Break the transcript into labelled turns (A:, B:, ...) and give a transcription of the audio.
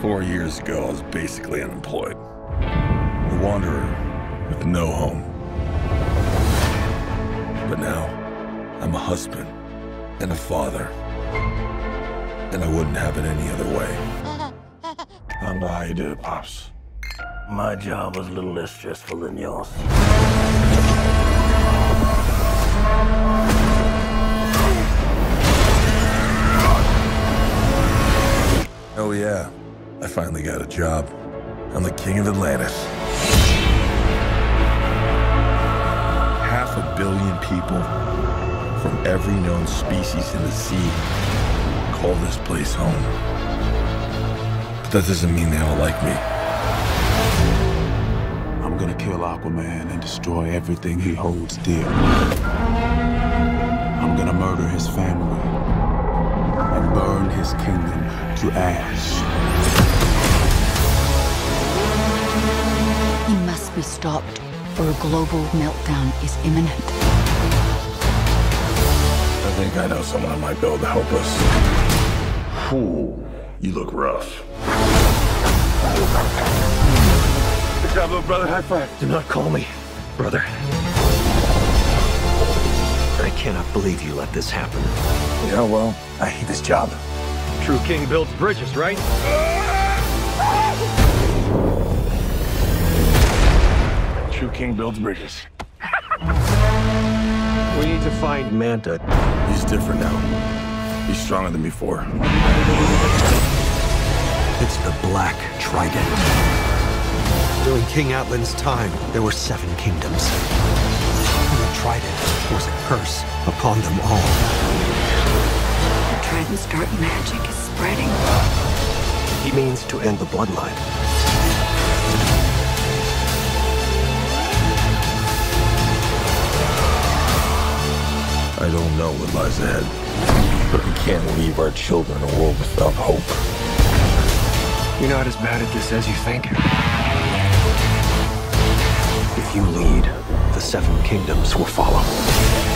A: Four years ago, I was basically unemployed. A wanderer with no home. But now, I'm a husband and a father. And I wouldn't have it any other way. I don't know how you did it, Pops.
B: My job was a little less stressful than yours.
A: I finally got a job. I'm the king of Atlantis. Half a billion people from every known species in the sea call this place home. But that doesn't mean they all like me.
C: I'm gonna kill Aquaman and destroy everything he holds dear. I'm gonna murder his family and burn his kingdom to ash.
D: Stopped, or a global meltdown is imminent.
A: I think I know someone that might be able to help us. Ooh, you look rough.
B: Good job, little brother. High five.
E: Do not call me brother. I cannot believe you let this happen.
A: Yeah, well, I hate this job.
E: True king builds bridges, right?
A: True king builds bridges.
E: We need to find Manta.
A: He's different now. He's stronger than before.
E: It's the Black Trident. During King Atlan's time, there were seven kingdoms. And the Trident was a curse upon them all.
D: The Trident's dark magic is spreading.
E: He means to end the bloodline.
A: I don't know what lies ahead, but we can't leave our children a world without hope.
E: You're not as bad at this as you think. If you lead, the seven kingdoms will follow.